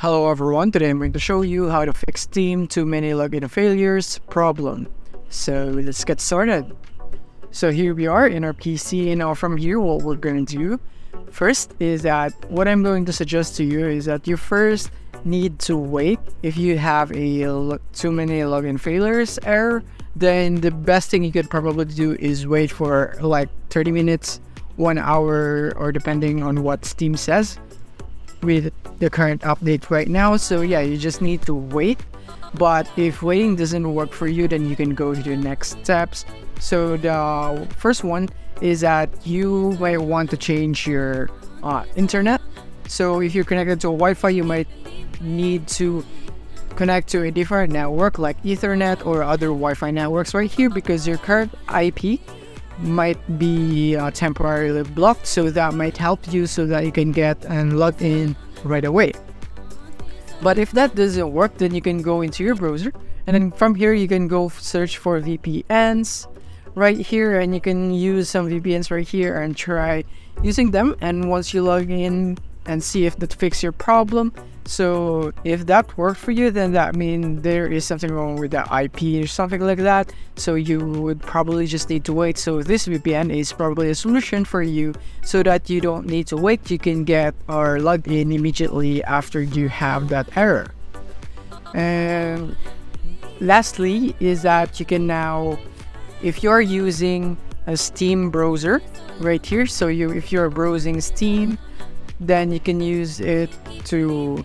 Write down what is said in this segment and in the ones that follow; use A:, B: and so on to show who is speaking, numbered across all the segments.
A: Hello everyone, today I'm going to show you how to fix Steam too many login failures problem. So let's get started. So here we are in our PC and now from here what we're going to do first is that what I'm going to suggest to you is that you first need to wait if you have a too many login failures error then the best thing you could probably do is wait for like 30 minutes one hour or depending on what Steam says with the current update right now. So yeah, you just need to wait. But if waiting doesn't work for you, then you can go to the next steps. So the first one is that you might want to change your uh, internet. So if you're connected to a Wi-Fi, you might need to connect to a different network like Ethernet or other Wi-Fi networks right here because your current IP might be uh, temporarily blocked so that might help you so that you can get and log in right away. But if that doesn't work then you can go into your browser and then from here you can go search for VPNs right here and you can use some VPNs right here and try using them. And once you log in and see if that fix your problem so if that worked for you, then that means there is something wrong with the IP or something like that. So you would probably just need to wait. So this VPN is probably a solution for you so that you don't need to wait. You can get or log in immediately after you have that error. And lastly is that you can now, if you're using a Steam browser right here, so you if you're browsing Steam, then you can use it to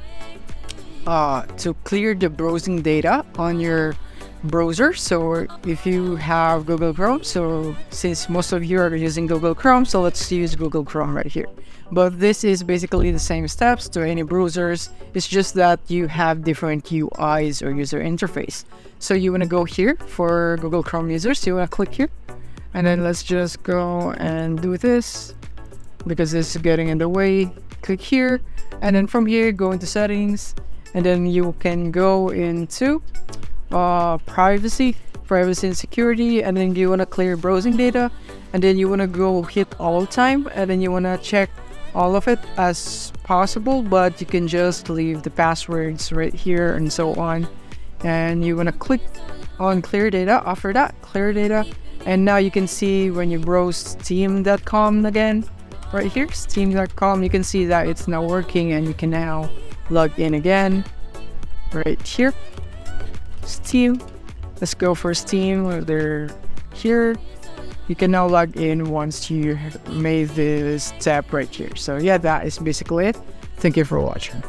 A: uh, to clear the browsing data on your browser. So if you have Google Chrome so since most of you are using Google Chrome so let's use Google Chrome right here. But this is basically the same steps to any browsers. It's just that you have different UIs or user interface. So you want to go here for Google Chrome users you want to click here. And then let's just go and do this because this is getting in the way click here and then from here go into settings and then you can go into uh, privacy privacy and security and then you want to clear browsing data and then you want to go hit all time and then you want to check all of it as possible but you can just leave the passwords right here and so on. And you want to click on clear data after that clear data. And now you can see when you browse steam.com again right here steam.com you can see that it's now working and you can now log in again right here. Steam let's go for steam they're here. You can now log in once you made this step right here. So yeah that is basically it. Thank you for watching